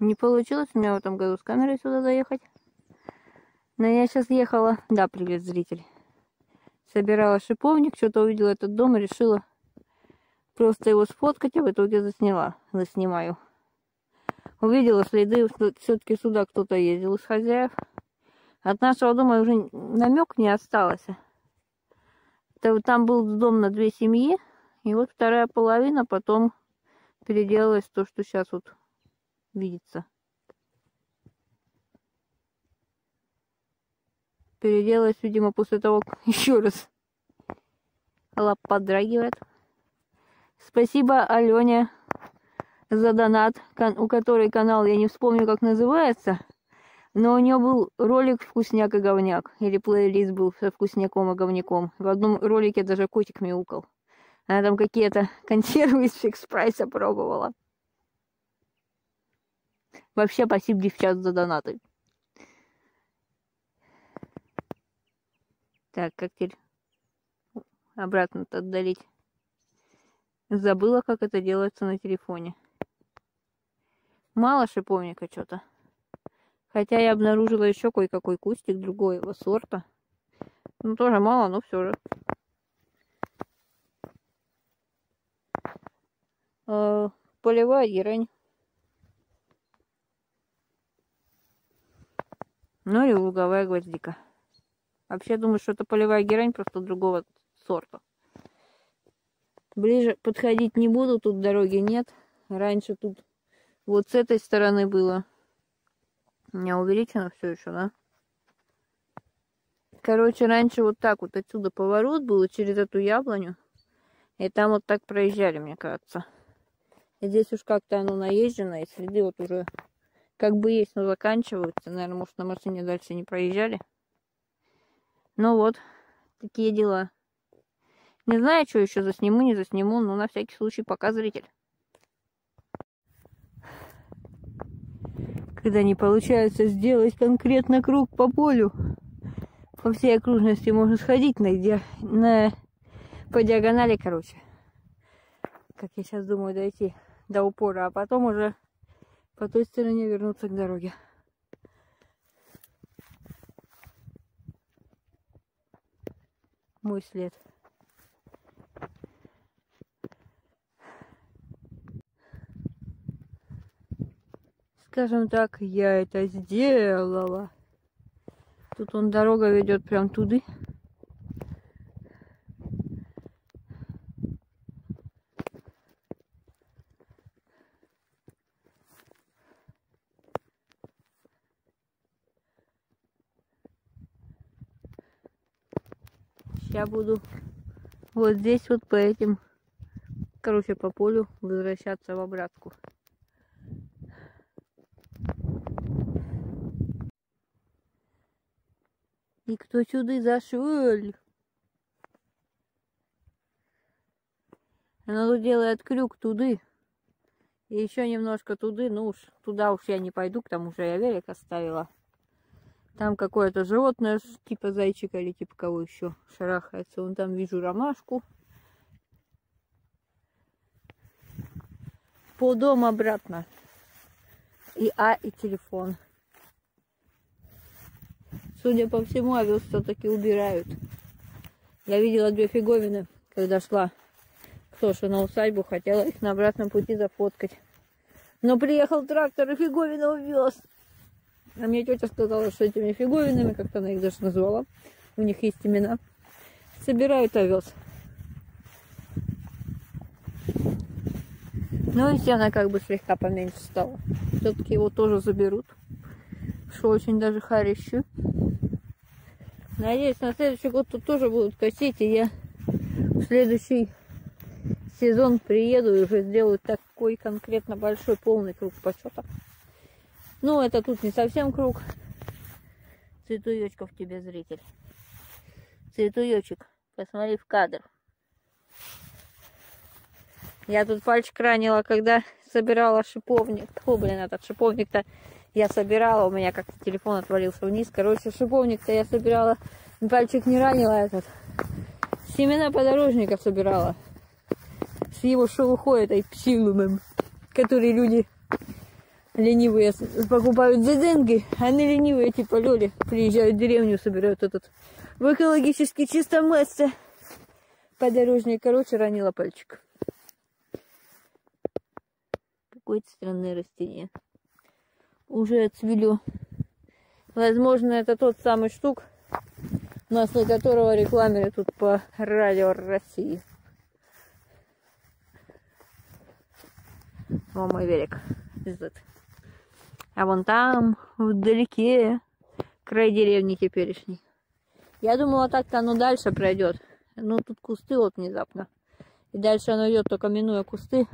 Не получилось у меня в этом году с камерой сюда заехать. Но я сейчас ехала... Да, привет, зритель. Собирала шиповник, что-то увидела этот дом и решила просто его сфоткать, а в итоге засняла. Заснимаю. Увидела следы, все-таки сюда кто-то ездил из хозяев. От нашего дома уже намек не осталось. Там был дом на две семьи, и вот вторая половина потом переделалась то, что сейчас вот видится. Переделалась, видимо, после того, еще раз лап подрагивает. Спасибо Алене за донат, у которой канал, я не вспомню, как называется, но у нее был ролик «Вкусняк и говняк», или плейлист был со вкусняком и говняком. В одном ролике даже котик мяукал. Она там какие-то консервы из фикс прайса пробовала. Вообще, спасибо, девчат, за донаты. Так, как теперь обратно-то отдалить? Забыла, как это делается на телефоне. Мало шиповника что-то. Хотя я обнаружила еще кое-какой кустик другого сорта. Ну, тоже мало, но все же. Э, полевая герань. Ну или луговая гвоздика. Вообще думаю, что это полевая герань, просто другого сорта. Ближе подходить не буду, тут дороги нет. Раньше тут вот с этой стороны было. У меня увеличено все еще, да? Короче, раньше вот так вот отсюда поворот был через эту яблоню. И там вот так проезжали, мне кажется. И здесь уж как-то оно наезжено, и следы вот уже как бы есть, но заканчиваются. Наверное, может, на машине дальше не проезжали. Ну вот, такие дела. Не знаю, что еще засниму, не засниму, но на всякий случай пока зритель. Когда не получается сделать конкретно круг по полю, по всей окружности можно сходить на, на, по диагонали, короче. Как я сейчас думаю дойти до упора, а потом уже по той стороне вернуться к дороге. Мой след. Скажем так, я это сделала. Тут он дорога ведет прям туда. Я буду вот здесь вот по этим, короче, по полю возвращаться в обратку. И кто сюда зашел? Она тут делает крюк туды. И еще немножко туды. Ну уж туда уж я не пойду, к тому же я велик оставила. Там какое-то животное, типа зайчика или типа кого еще шарахается. Вон там вижу ромашку. По дому обратно. И А, и телефон. Судя по всему, овес все-таки убирают. Я видела две фиговины, когда шла к Тоше на усадьбу, хотела их на обратном пути зафоткать. Но приехал трактор и фиговина увез. А мне тетя сказала, что этими фиговинами, как-то она их даже назвала, у них есть имена, собирают овес. Ну и сено как бы слегка поменьше стало. Все-таки его тоже заберут. Что очень даже харищу. Надеюсь, на следующий год тут тоже будут косить, и я в следующий сезон приеду и уже сделаю такой конкретно большой полный круг почета. Ну, это тут не совсем круг. Цветуечков тебе, зритель. Цветуечек, посмотри в кадр. Я тут пальчик ранила, когда собирала шиповник. О, блин, этот шиповник-то я собирала, у меня как-то телефон отвалился вниз. Короче, шиповник-то я собирала, пальчик не ранила этот. Семена подорожников собирала. С его шелухой этой псилумом, который люди ленивые покупают зеденги, а на ленивые типа Лёли приезжают в деревню, собирают этот в экологически чистом месте подорожник. Короче, ранила пальчик. Какое-то странное растение. Уже отцвело. Возможно, это тот самый штук, масло которого рекламили тут по радио России. О, мой берег. А вон там, вдалеке, край деревни теперешней. Я думала, так-то оно дальше пройдет. Ну, тут кусты вот внезапно. И дальше оно идет только минуя кусты.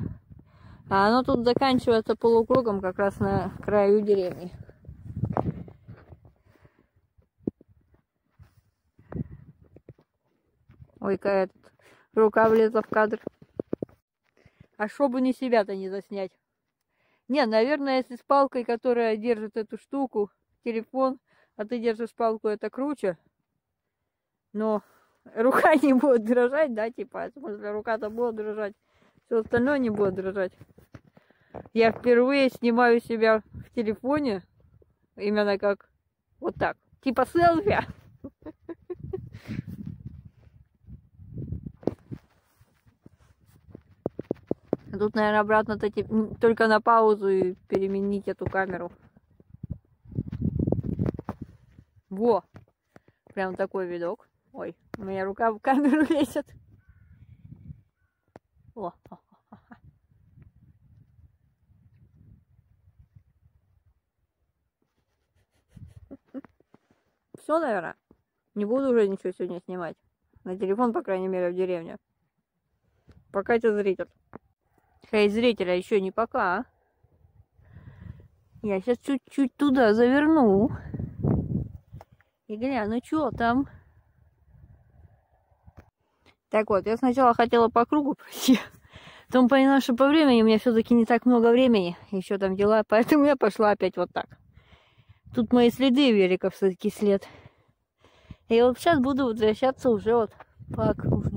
А оно тут заканчивается полукругом как раз на краю деревни. Ой, какая тут рука влезла в кадр. А чтобы не себя-то не заснять. Не, наверное, если с палкой, которая держит эту штуку, телефон, а ты держишь палку, это круче. Но рука не будет дрожать, да, типа, в смысле, рука-то будет дрожать, все остальное не будет дрожать. Я впервые снимаю себя в телефоне, именно как вот так, типа селфи. Тут, наверное, обратно -то только на паузу и переменить эту камеру. Во! Прям такой видок. Ой, у меня рука в камеру лезет. О, Все, наверное. Не буду уже ничего сегодня снимать. На телефон, по крайней мере, в деревне. Пока это зритель. Хей, зрителя, еще не пока. А? Я сейчас чуть-чуть туда заверну. И гляну, что там. Так вот, я сначала хотела по кругу пройти. Потом поняла, что по времени у меня все-таки не так много времени. Еще там дела, поэтому я пошла опять вот так. Тут мои следы великов все-таки след. И вот сейчас буду возвращаться уже вот по окружности.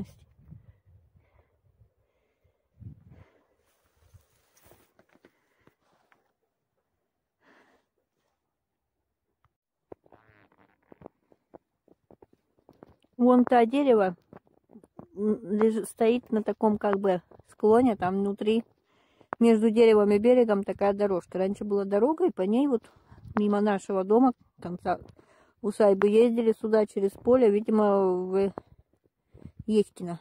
Вон то дерево стоит на таком как бы склоне, там внутри между деревом и берегом такая дорожка. Раньше была дорога, и по ней вот мимо нашего дома, конца усадьбы, ездили сюда через поле, видимо, в Ечкино.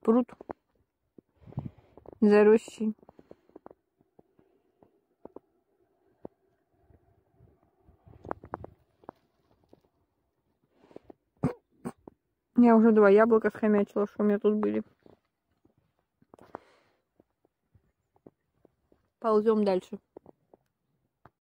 Пруд заросший. Я уже два яблока схомячила, что у меня тут были. Ползем дальше.